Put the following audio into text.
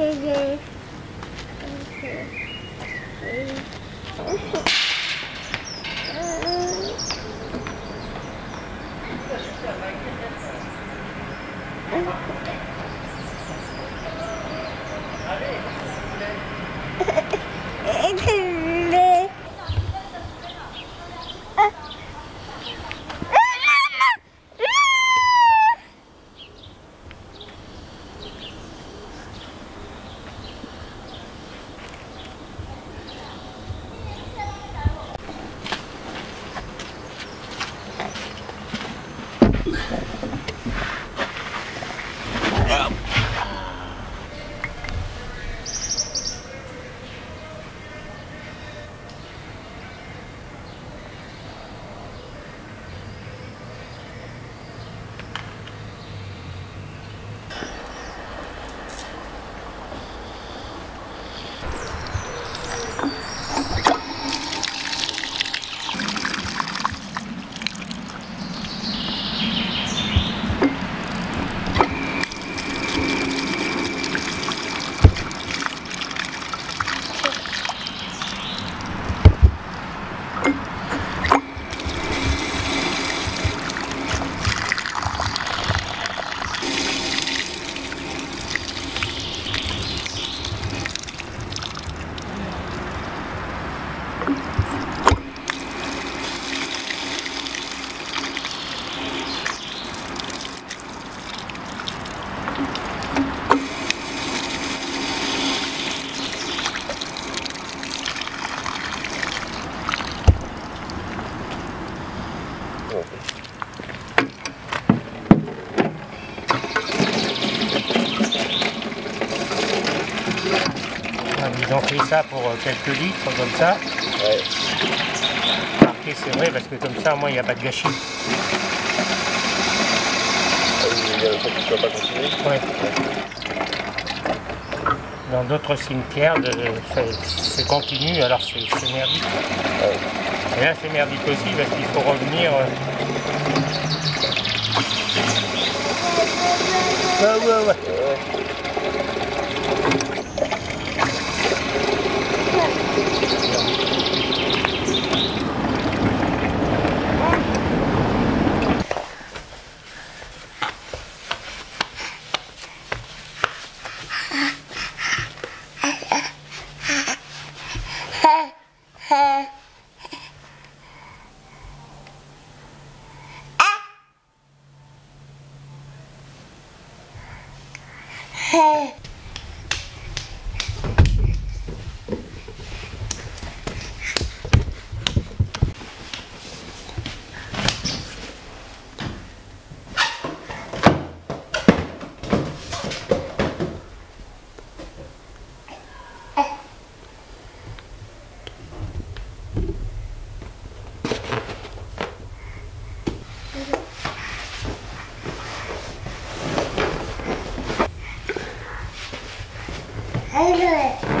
okay. Okay. Ils ont fait ça pour euh, quelques litres, comme ça. Ouais. Marqué, c'est vrai, parce que comme ça, moi, il n'y a pas de gâchis. Ah oui, Il y a le fait que tu ne vas pas continuer. Ouais. Dans d'autres cimetières, de- c'est- continu, alors c'est merdique. Et là, c'est merdique aussi, parce qu'il faut revenir. euh. Ouais, ouais. Ouais. Hey. Good.